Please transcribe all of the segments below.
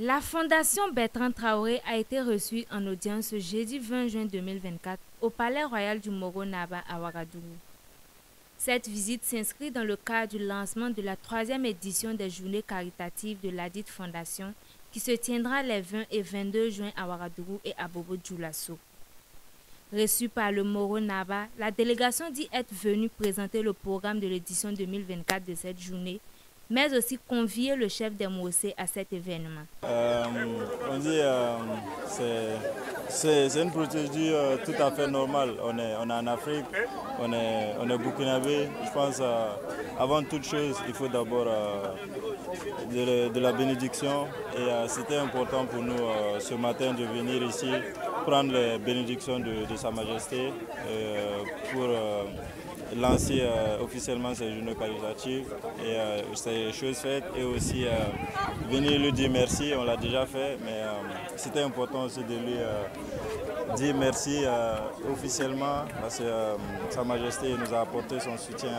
La Fondation Bertrand Traoré a été reçue en audience ce jeudi 20 juin 2024 au Palais Royal du Moro Naba à Ouagadougou. Cette visite s'inscrit dans le cadre du lancement de la troisième édition des journées caritatives de la dite fondation qui se tiendra les 20 et 22 juin à Ouagadougou et à Bobo Djoulasso. Reçue par le Moro Naba, la délégation dit être venue présenter le programme de l'édition 2024 de cette journée mais aussi convier le chef des Mossé à cet événement. Euh, on dit euh, c'est une procédure euh, tout à fait normale. On est, on est en Afrique, on est, on est burkinabé. Je pense avant toute chose, il faut d'abord de, la bénédiction. Et c'était important pour nous ce matin de venir ici prendre les bénédictions de, Sa Majesté pour lancer euh, officiellement ces journées caritatives. Et euh, ces choses faites et aussi euh, venir lui dire merci, on l'a déjà fait, mais c'était important aussi de lui dire merci officiellement parce que Sa Majesté nous a apporté son soutien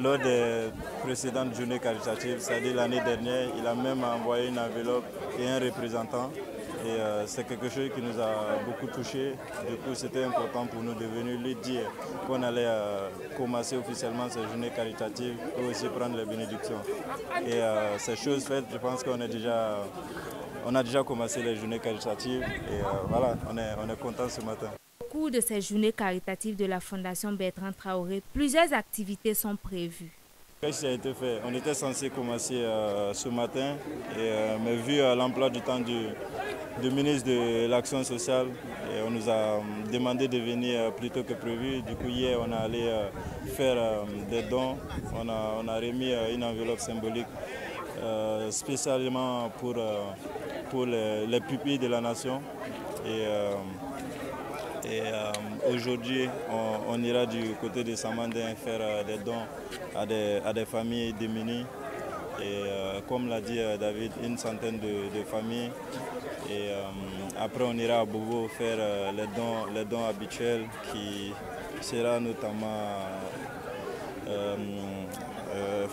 lors des précédentes journées caritatives, c'est-à-dire l'année dernière, il a même envoyé une enveloppe et un représentant. Et euh, c'est quelque chose qui nous a beaucoup touché. Du coup, c'était important pour nous de venir lui dire qu'on allait euh, commencer officiellement ces journées caritatives et aussi prendre les bénédictions. Et euh, ces choses faites, je pense qu'on est déjà, on a déjà commencé les journées caritatives et voilà, on est, on est content ce matin. Au cours de ces journées caritatives de la Fondation Bertrand Traoré, plusieurs activités sont prévues. Qu'est-ce qui a été fait? On était censé commencer ce matin, et, mais vu l'emploi du temps du, du ministre de l'Action sociale. Et on nous a demandé de venir plus tôt que prévu. Du coup, hier, on a allé euh, faire euh, des dons. On a, remis euh, une enveloppe symbolique spécialement pour, pour les, pupilles de la nation. Et, et aujourd'hui, on, ira du côté de Samandin faire des dons à des, à des familles démunies. Et comme l'a dit David, une centaine de familles. Et euh, après, on ira à Bobo faire euh, les, dons, les dons habituels qui sera notamment euh,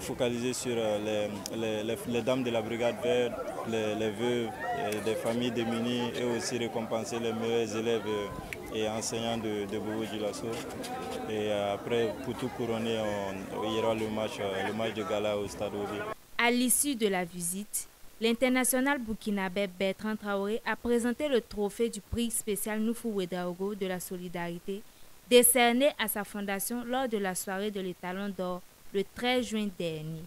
focalisé sur les, dames de la brigade verte, les, veuves des familles démunies et aussi récompenser les meilleurs élèves et enseignants de, de Bobo Gilasso. Et après, pour tout couronner, il y aura le match, le match de gala au Stade Obi. À l'issue de la visite, L'international burkinabé Bertrand Traoré a présenté le trophée du prix spécial Nufu Wedaogo de la solidarité, décerné à sa fondation lors de la soirée de l'étalon d'or le 13 juin dernier.